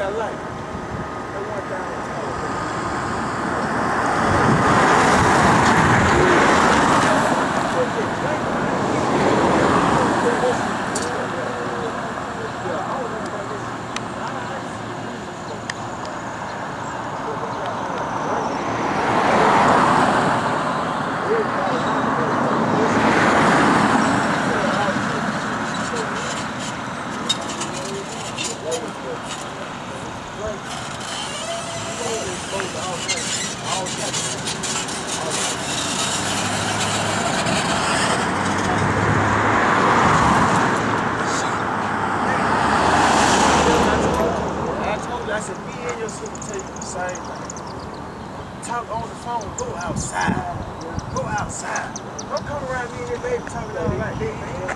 got light. Told you, outside. Go outside. Don't come around me and your baby talking all like that, man.